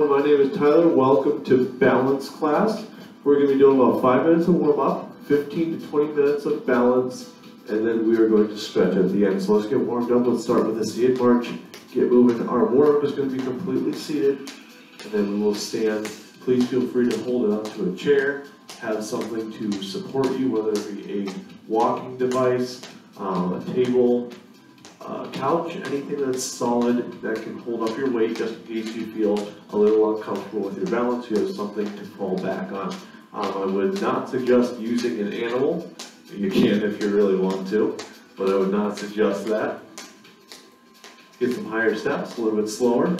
My name is Tyler. Welcome to balance class. We're going to be doing about five minutes of warm up, 15 to 20 minutes of balance, and then we are going to stretch at the end. So let's get warmed up. Let's start with a seated march. Get moving. Our warm up is going to be completely seated, and then we will stand. Please feel free to hold it onto a chair. Have something to support you, whether it be a walking device, um, a table, uh, couch, anything that's solid that can hold up your weight just in case you feel a little uncomfortable with your balance, you have something to fall back on. Um, I would not suggest using an animal. You can if you really want to, but I would not suggest that. Get some higher steps, a little bit slower.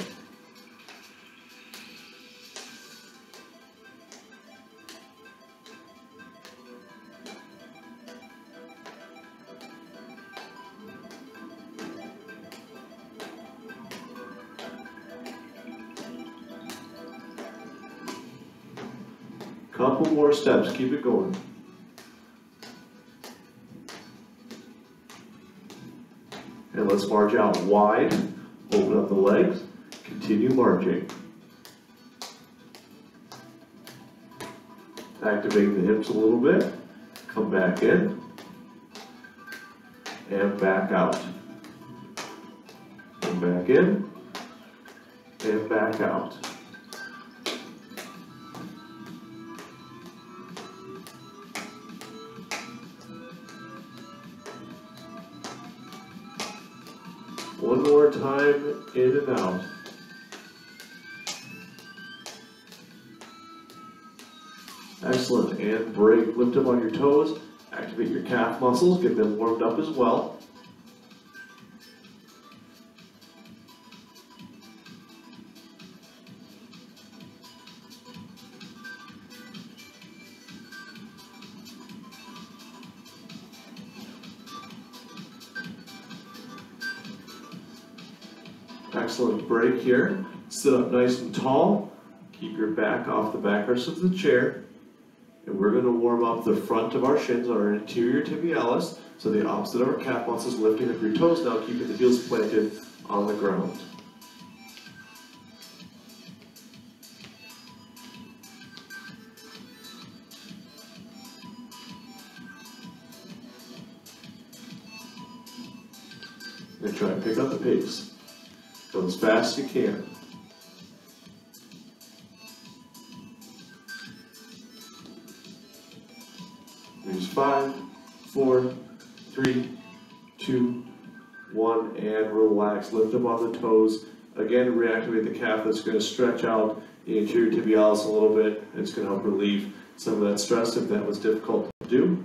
Couple more steps, keep it going. And let's march out wide, open up the legs, continue marching. Activate the hips a little bit, come back in, and back out. Come back in, and back out. One more time, in and out. Excellent, and break, lift up on your toes, activate your calf muscles, get them warmed up as well. Break here. Sit up nice and tall. Keep your back off the backrest of the chair. And we're gonna warm up the front of our shins, our anterior tibialis. So the opposite of our calf muscles, lifting up your toes now, keeping the heels planted on the ground. And try and pick up the pace. As fast as you can. There's five, four, three, two, one, and relax. Lift up on the toes. Again, reactivate the calf. That's going to stretch out the anterior tibialis a little bit. It's going to help relieve some of that stress if that was difficult to do.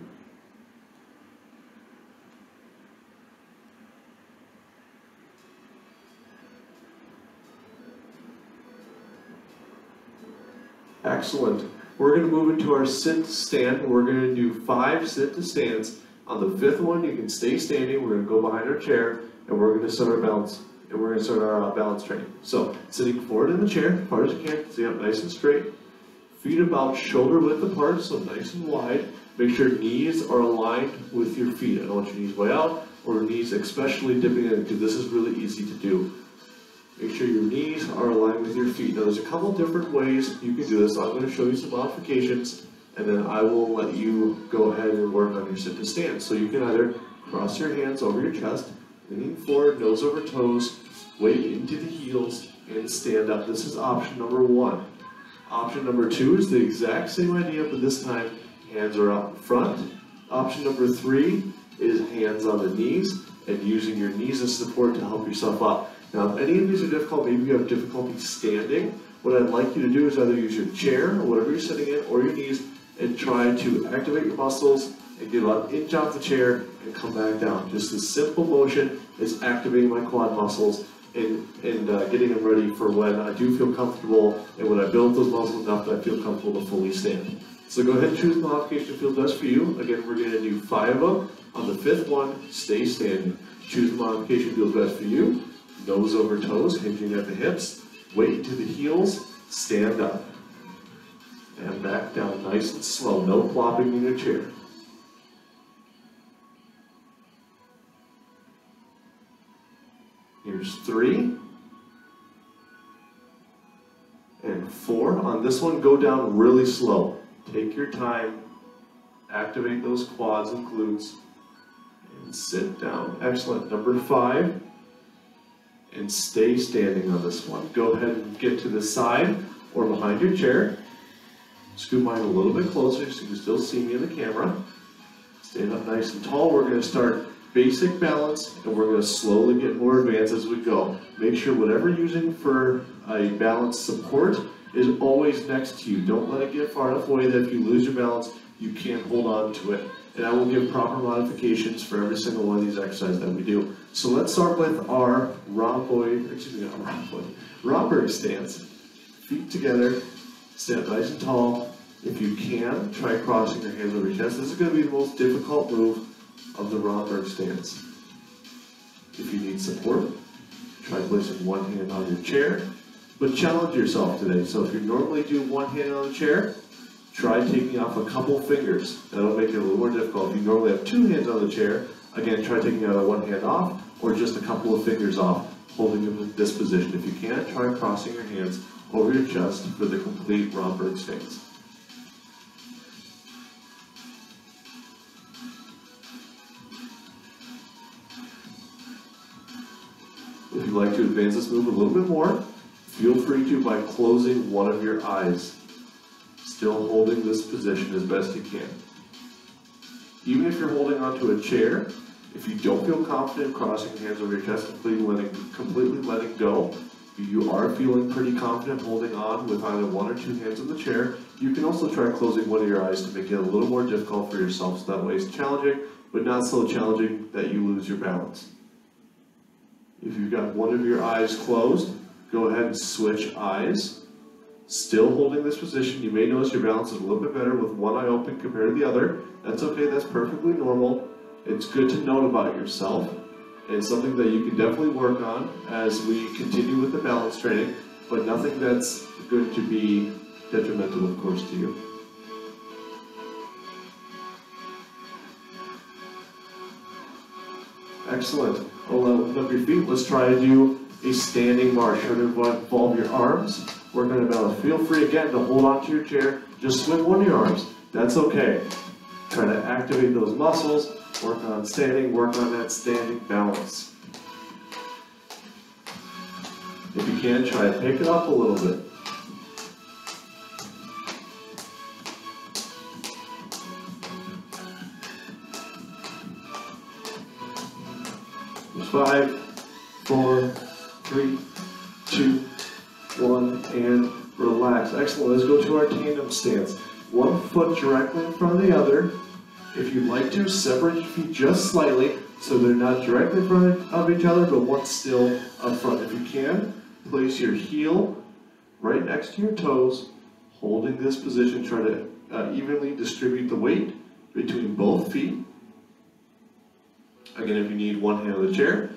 Excellent. We're going to move into our sit to stand. We're going to do five sit to stands. On the fifth one, you can stay standing. We're going to go behind our chair and we're going to start our balance. And we're going to start our uh, balance training. So, sitting forward in the chair, as far as you can, sit up nice and straight. Feet about shoulder width apart, so nice and wide. Make sure knees are aligned with your feet. I don't want your knees way out or knees especially dipping in because this is really easy to do. Make sure your knees are aligned with your feet. Now there's a couple different ways you can do this. I'm going to show you some modifications and then I will let you go ahead and work on your sit to stand. So you can either cross your hands over your chest, leaning forward, nose over toes, weight into the heels, and stand up. This is option number one. Option number two is the exact same idea, but this time hands are out in front. Option number three is hands on the knees and using your knees as support to help yourself up. Now, if any of these are difficult, maybe you have difficulty standing, what I'd like you to do is either use your chair or whatever you're sitting in or your knees and try to activate your muscles and get an inch off the chair and come back down. Just a simple motion is activating my quad muscles and, and uh, getting them ready for when I do feel comfortable and when I build those muscles enough that I feel comfortable to fully stand. So go ahead and choose the modification that feels best for you. Again, we're going to do five of them. On the fifth one, stay standing. Choose the modification that feels best for you. Nose over toes, hinging at the hips. Weight to the heels, stand up. And back down nice and slow, no flopping in your chair. Here's three. and four. On this one, go down really slow. Take your time, activate those quads and glutes, and sit down. Excellent. Number five, and stay standing on this one. Go ahead and get to the side or behind your chair. Scoot mine a little bit closer so you can still see me in the camera. Stand up nice and tall. We're gonna start basic balance and we're gonna slowly get more advanced as we go. Make sure whatever you're using for a balance support is always next to you. Don't let it get far enough away that if you lose your balance, you can't hold on to it. And I will give proper modifications for every single one of these exercises that we do. So let's start with our rhomboid, excuse me, not rhomboid, Romberg stance. Feet together, stand nice and tall. If you can, try crossing your hands over your chest. This is gonna be the most difficult move of the Romberg stance. If you need support, try placing one hand on your chair, but challenge yourself today. So if you normally do one hand on the chair, try taking off a couple fingers. That'll make it a little more difficult. If you normally have two hands on the chair, again, try taking out one hand off or just a couple of fingers off, holding them in this position. If you can't, try crossing your hands over your chest for the complete Romberg stance. If you'd like to advance this move a little bit more, feel free to by closing one of your eyes, still holding this position as best you can. Even if you're holding onto a chair, if you don't feel confident crossing your hands over your chest, completely letting, completely letting go, you are feeling pretty confident holding on with either one or two hands on the chair, you can also try closing one of your eyes to make it a little more difficult for yourself, so that way it's challenging, but not so challenging that you lose your balance. If you've got one of your eyes closed, go ahead and switch eyes. Still holding this position, you may notice your balance is a little bit better with one eye open compared to the other. That's okay, that's perfectly normal. It's good to note about yourself. It's something that you can definitely work on as we continue with the balance training, but nothing that's going to be detrimental, of course, to you. Excellent. Well, up your feet. Let's try to do a standing march. You're going to involve your arms. We're going to balance. Feel free again to hold onto your chair. Just swing one of your arms. That's okay. Try to activate those muscles. Work on standing. Work on that standing balance. If you can, try to pick it up a little bit. Five, Let's go to our tandem stance. One foot directly in front of the other. If you'd like to, separate your feet just slightly so they're not directly in front of each other, but one still up front. If you can, place your heel right next to your toes, holding this position. Try to uh, evenly distribute the weight between both feet. Again, if you need one hand on the chair,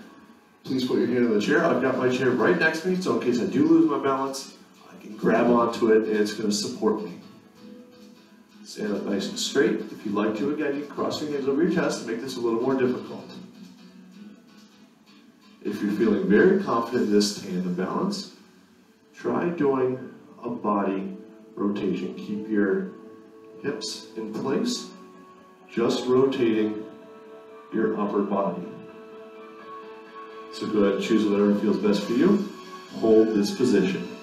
please put your hand on the chair. I've got my chair right next to me, so in case I do lose my balance, can grab onto it and it's going to support me. Stand up nice and straight. If you'd like to, again, you can cross your hands over your chest to make this a little more difficult. If you're feeling very confident in this tandem balance, try doing a body rotation. Keep your hips in place, just rotating your upper body. So go ahead and choose whatever feels best for you. Hold this position.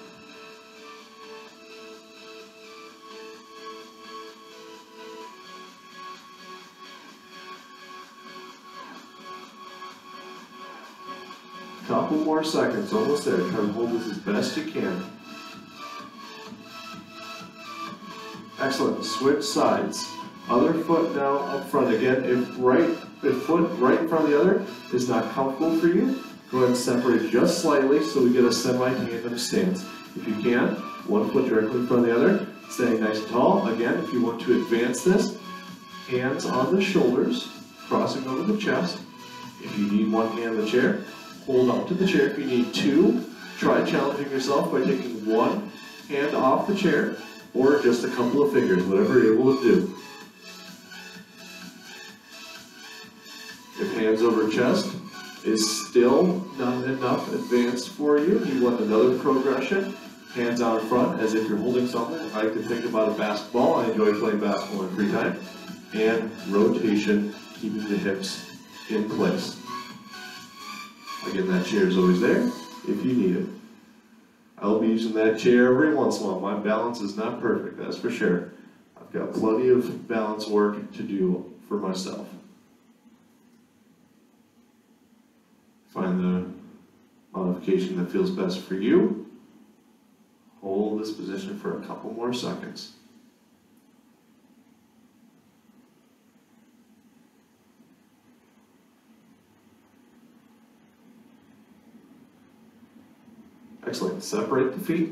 Couple more seconds, almost there. Try to hold this as best you can. Excellent. Switch sides. Other foot now up front. Again, if right if foot right in front of the other is not comfortable for you, go ahead and separate just slightly so we get a semi-tandem stance. If you can, one foot directly in front of the other, staying nice and tall. Again, if you want to advance this, hands on the shoulders, crossing over the chest. If you need one hand on the chair, hold on to the chair. If you need two, try challenging yourself by taking one hand off the chair or just a couple of fingers, whatever you're able to do. If hands over chest is still not enough advanced for you, you want another progression, hands out in front as if you're holding something. I to think about a basketball. I enjoy playing basketball in free time. And rotation, keeping the hips in place. Again, that chair is always there if you need it. I'll be using that chair every once in a while. My balance is not perfect, that's for sure. I've got plenty of balance work to do for myself. Find the modification that feels best for you. Hold this position for a couple more seconds. Excellent. Separate the feet.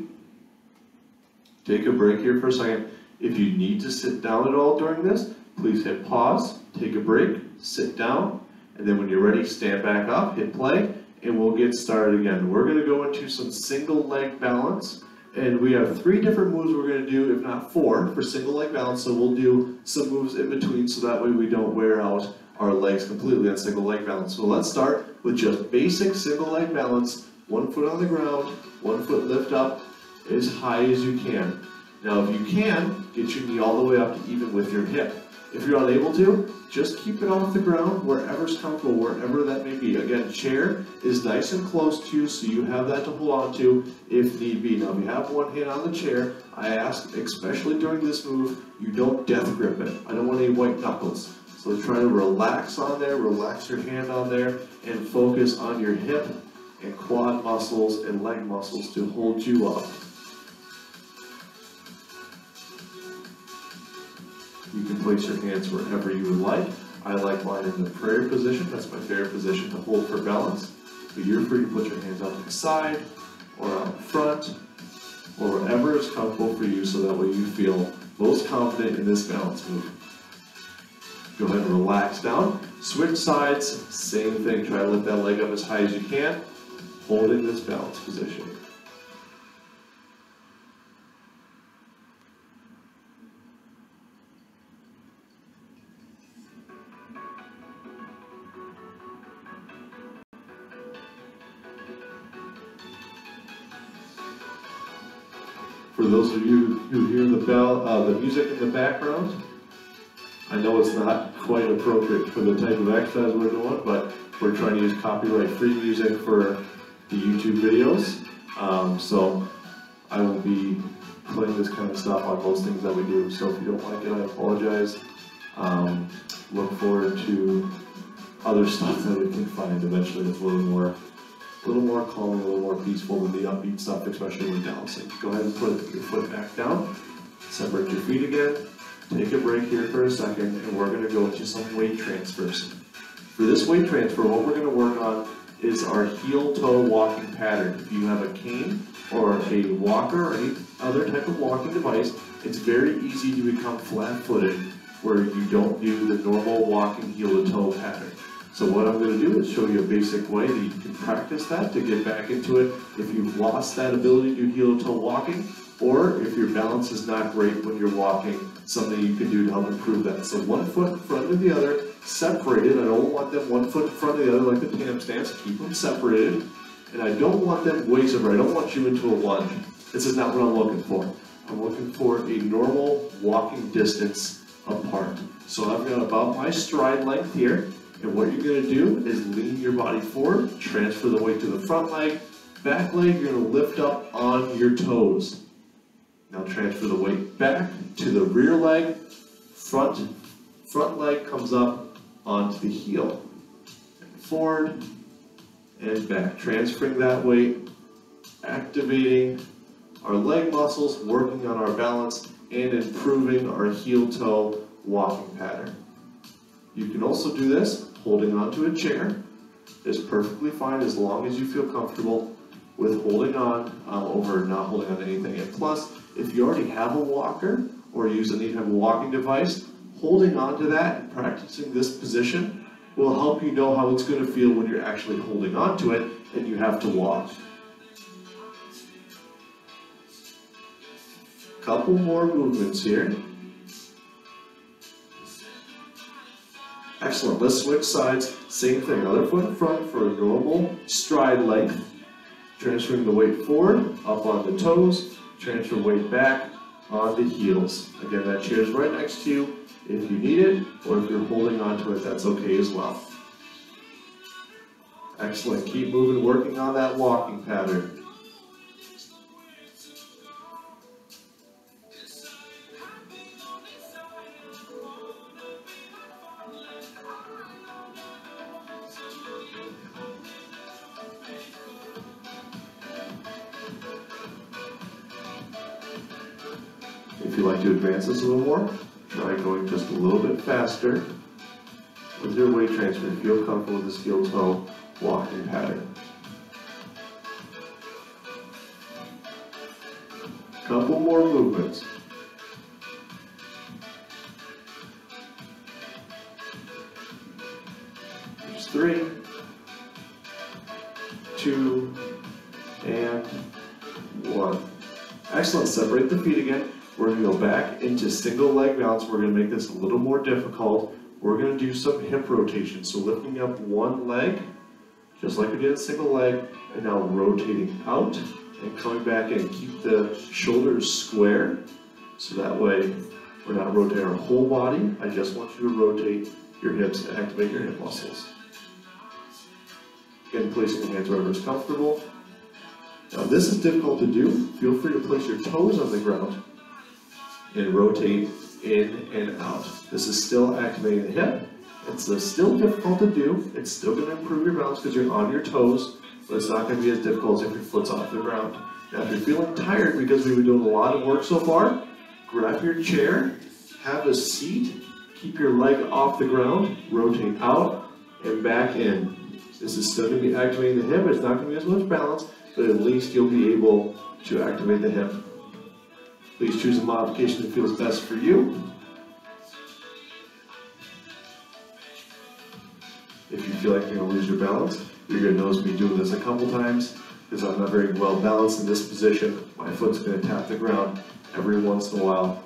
Take a break here for a second. If you need to sit down at all during this, please hit pause, take a break, sit down, and then when you're ready, stand back up, hit play, and we'll get started again. We're gonna go into some single leg balance, and we have three different moves we're gonna do, if not four, for single leg balance, so we'll do some moves in between so that way we don't wear out our legs completely on single leg balance. So let's start with just basic single leg balance, one foot on the ground, one foot lift up as high as you can. Now if you can, get your knee all the way up to even with your hip. If you're unable to, just keep it off the ground wherever's comfortable, wherever that may be. Again, chair is nice and close to you, so you have that to hold on to if need be. Now, if you have one hand on the chair, I ask, especially during this move, you don't death grip it. I don't want any white knuckles. So try to relax on there, relax your hand on there, and focus on your hip and quad muscles and leg muscles to hold you up. You can place your hands wherever you would like. I like mine in the prayer position. That's my favorite position to hold for balance. But you're free to put your hands out to the side or out front or wherever is comfortable for you so that way you feel most confident in this balance move. Go ahead and relax down. Switch sides, same thing. Try to lift that leg up as high as you can, holding this balance position. For those of you who hear the bell, uh, the music in the background, I know it's not quite appropriate for the type of exercise we're doing, but we're trying to use copyright-free music for the YouTube videos. Um, so I will be playing this kind of stuff on most things that we do. So if you don't like it, I apologize. Um, look forward to other stuff that we can find eventually that's a little more a little more calming, a little more peaceful than the upbeat stuff, especially when balancing. Go ahead and put your foot back down, separate your feet again, take a break here for a second, and we're gonna go into some weight transfers. For this weight transfer, what we're gonna work on is our heel-toe walking pattern. If you have a cane or a walker or any other type of walking device, it's very easy to become flat-footed where you don't do the normal walking heel-to-toe pattern. So what I'm gonna do is show you a basic way that you can practice that to get back into it if you've lost that ability to do heel-to-toe walking, or if your balance is not great when you're walking, something you can do to help improve that. So one foot in front of the other, separated. I don't want them one foot in front of the other like the tam stance. Keep them separated. And I don't want them way separated. I don't want you into a lunge. This is not what I'm looking for. I'm looking for a normal walking distance apart. So I've got about my stride length here. And what you're gonna do is lean your body forward, transfer the weight to the front leg, back leg, you're gonna lift up on your toes. Now transfer the weight back to the rear leg, front, front leg comes up onto the heel. Forward and back, transferring that weight, activating our leg muscles, working on our balance, and improving our heel-toe walking pattern. You can also do this holding onto a chair It's perfectly fine as long as you feel comfortable with holding on um, over not holding on to anything. And plus, if you already have a walker or use any type of walking device, holding on to that and practicing this position will help you know how it's going to feel when you're actually holding on to it and you have to walk. Couple more movements here. Excellent, let's switch sides, same thing, other foot in front for a normal stride length. Transferring the weight forward, up on the toes, transfer weight back on the heels. Again, that chair is right next to you if you need it, or if you're holding onto it, that's okay as well. Excellent, keep moving, working on that walking pattern. Try going just a little bit faster. With your weight transfer, feel comfortable with the heel toe walking pattern. Couple more movements. There's three, two, and one. Excellent, separate the feet again. We're gonna go back into single leg balance. We're gonna make this a little more difficult. We're gonna do some hip rotation. So lifting up one leg, just like we did a single leg, and now rotating out and coming back in. Keep the shoulders square, so that way we're not rotating our whole body. I just want you to rotate your hips and activate your hip muscles. Again, placing your hands wherever is comfortable. Now this is difficult to do. Feel free to place your toes on the ground and rotate in and out. This is still activating the hip. It's still difficult to do. It's still going to improve your balance because you're on your toes, but it's not going to be as difficult as if your foot's off the ground. Now, if you're feeling tired because we've been doing a lot of work so far, grab your chair, have a seat, keep your leg off the ground, rotate out and back in. This is still going to be activating the hip. It's not going to be as much balance, but at least you'll be able to activate the hip. Please choose a modification that feels best for you. If you feel like you're gonna lose your balance, you're gonna notice me doing this a couple times because I'm not very well balanced in this position. My foot's gonna tap the ground every once in a while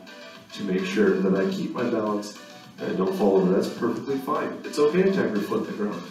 to make sure that I keep my balance and I don't fall over. That's perfectly fine. It's okay to tap your foot to the ground.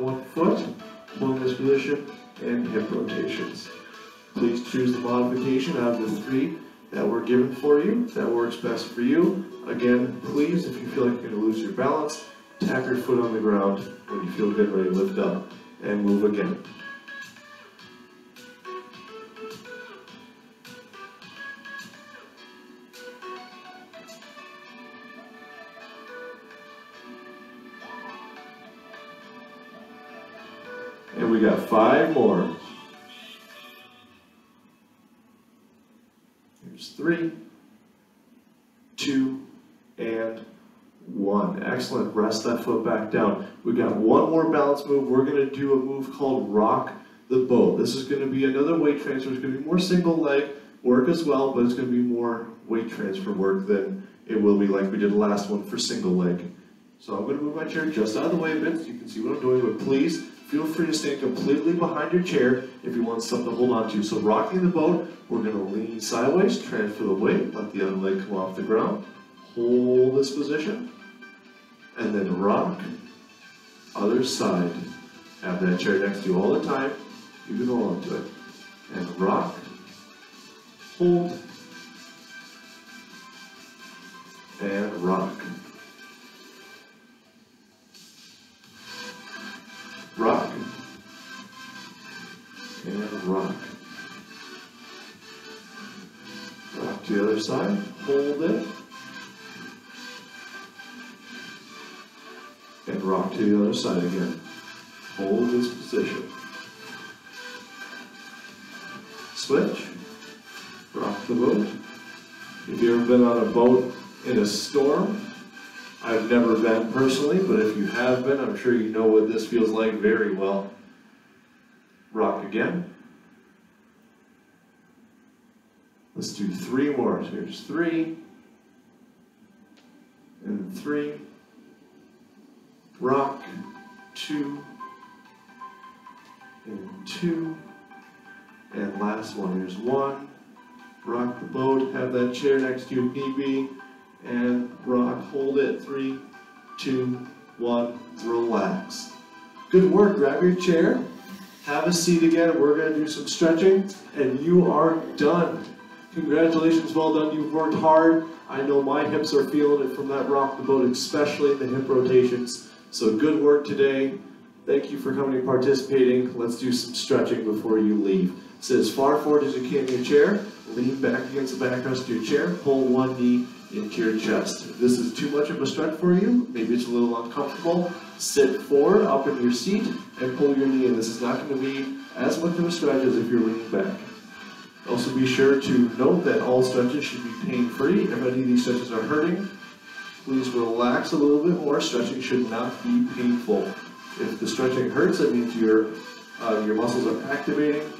On one foot, pulling this position, and hip rotations. Please choose the modification out of the three that were given for you, that works best for you. Again, please, if you feel like you're gonna lose your balance, tap your foot on the ground when you feel good, ready to lift up, and move again. Rest that foot back down. We got one more balance move. We're going to do a move called rock the boat. This is going to be another weight transfer. It's going to be more single leg work as well, but it's going to be more weight transfer work than it will be like we did the last one for single leg. So I'm going to move my chair just out of the way a bit so you can see what I'm doing, but please feel free to stand completely behind your chair if you want something to hold on to. So rocking the boat, we're going to lean sideways, transfer the weight, let the other leg come off the ground, hold this position, and then rock, other side. Have that chair next to you all the time, you can hold on to it. And rock, hold, and rock. rock, and rock. Rock to the other side, hold it, and rock to the other side again. Hold this position. Switch, rock the boat. If you've ever been on a boat in a storm, I've never been personally, but if you have been, I'm sure you know what this feels like very well. rock again. Let's do three more. So here's three, and three, rock, two, and two, and last one, here's one, rock the boat, have that chair next to you be, and rock, hold it, three, two, one, relax. Good work, grab your chair, have a seat again, we're gonna do some stretching, and you are done. Congratulations, well done, you've worked hard. I know my hips are feeling it from that rock the boat, especially the hip rotations. So good work today. Thank you for coming and participating. Let's do some stretching before you leave. Sit as far forward as you can in your chair. Lean back against the backrest of your chair. Pull one knee into your chest. If this is too much of a stretch for you, maybe it's a little uncomfortable, sit forward up in your seat and pull your knee in. This is not going to be as much of a stretch as if you're leaning back. Also be sure to note that all stretches should be pain-free. If any of these stretches are hurting, please relax a little bit more. Stretching should not be painful. If the stretching hurts, that means your, uh, your muscles are activating,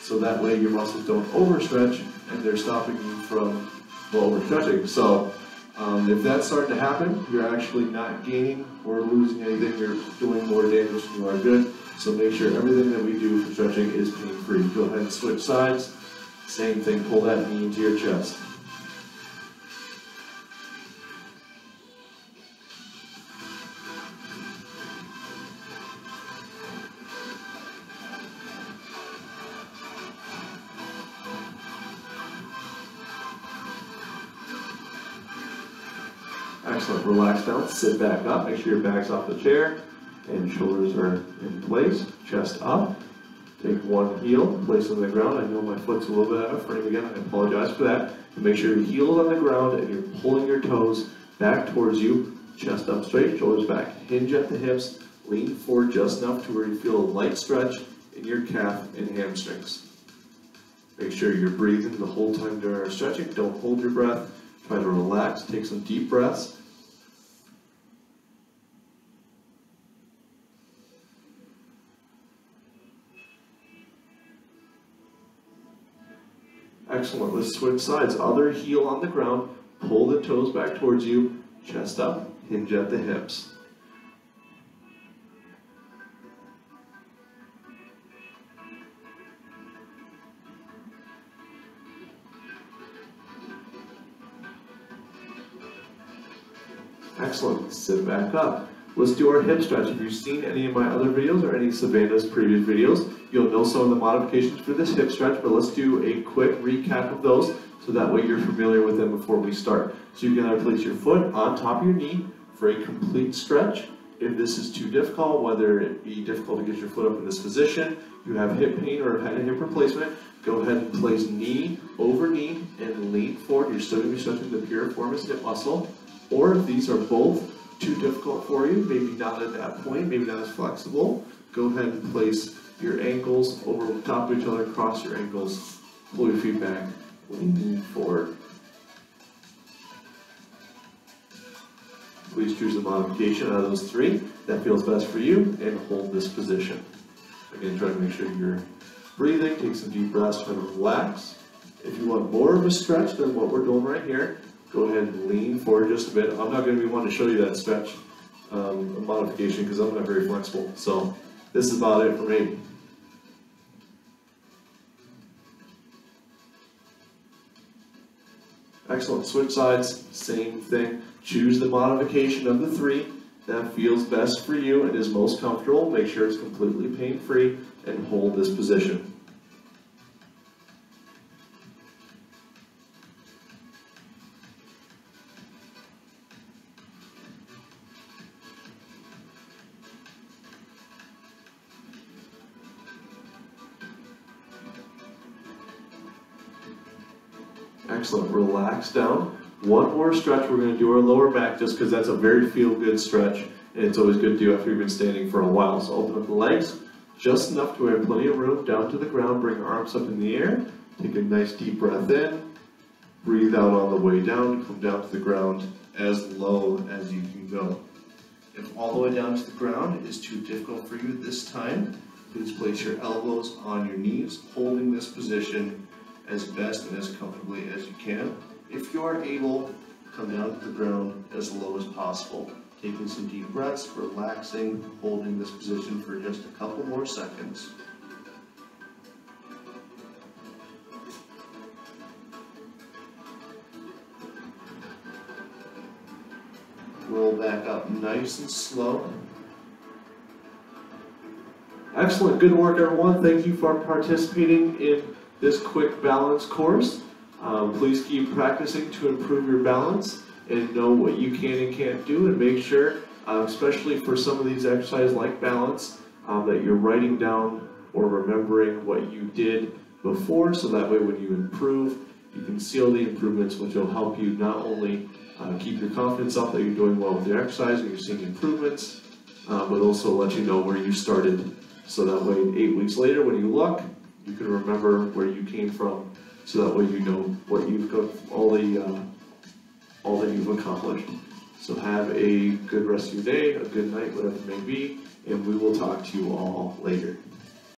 so that way your muscles don't overstretch and they're stopping you from overstretching. So um, if that's starting to happen, you're actually not gaining or losing anything, you're doing more damage than you are good. So make sure everything that we do for stretching is pain-free. Go ahead and switch sides. Same thing, pull that knee into your chest. Sit back up, make sure your back's off the chair and shoulders are in place, chest up. Take one heel, place it on the ground. I know my foot's a little bit out of frame again, I apologize for that. Make sure your heel is on the ground and you're pulling your toes back towards you, chest up straight, shoulders back. Hinge at the hips, lean forward just enough to where you feel a light stretch in your calf and hamstrings. Make sure you're breathing the whole time during our stretching. Don't hold your breath. Try to relax, take some deep breaths. Excellent, let's switch sides. Other heel on the ground, pull the toes back towards you, chest up, hinge at the hips. Excellent, sit back up. Let's do our hip stretch. If you've seen any of my other videos or any Savannah's previous videos, you'll know some of the modifications for this hip stretch, but let's do a quick recap of those so that way you're familiar with them before we start. So you can either place your foot on top of your knee for a complete stretch. If this is too difficult, whether it be difficult to get your foot up in this position, you have hip pain or have had a hip replacement, go ahead and place knee over knee and lean forward. You're still going to be stretching the piriformis hip muscle. Or if these are both too difficult for you, maybe not at that point, maybe not as flexible, go ahead and place your ankles over top of each other, cross your ankles, pull your feet back, lean forward. Please choose the modification out of those three that feels best for you and hold this position. Again, try to make sure you're breathing, take some deep breaths, try to relax. If you want more of a stretch than what we're doing right here, go ahead and lean forward just a bit. I'm not going to be wanting to show you that stretch um, modification because I'm not very flexible. So this is about it for me. Excellent, switch sides, same thing. Choose the modification of the three that feels best for you and is most comfortable. Make sure it's completely pain-free and hold this position. Relax down. One more stretch, we're gonna do our lower back just because that's a very feel-good stretch. And it's always good to do after you've been standing for a while. So open up the legs, just enough to have plenty of room down to the ground. Bring your arms up in the air. Take a nice deep breath in. Breathe out on the way down. Come down to the ground as low as you can go. If all the way down to the ground is too difficult for you this time, Please place your elbows on your knees, holding this position as best and as comfortably as you can. If you are able, come down to the ground as low as possible. Taking some deep breaths, relaxing, holding this position for just a couple more seconds. Roll back up nice and slow. Excellent, good work everyone, thank you for participating in this quick balance course. Um, please keep practicing to improve your balance and know what you can and can't do and make sure, uh, especially for some of these exercises like balance, um, that you're writing down or remembering what you did before, so that way when you improve, you can seal the improvements, which will help you not only uh, keep your confidence up that you're doing well with your exercise and you're seeing improvements, uh, but also let you know where you started so that way, eight weeks later, when you look, you can remember where you came from. So that way you know what you've got, all the, uh, all that you've accomplished. So have a good rest of your day, a good night, whatever it may be, and we will talk to you all later.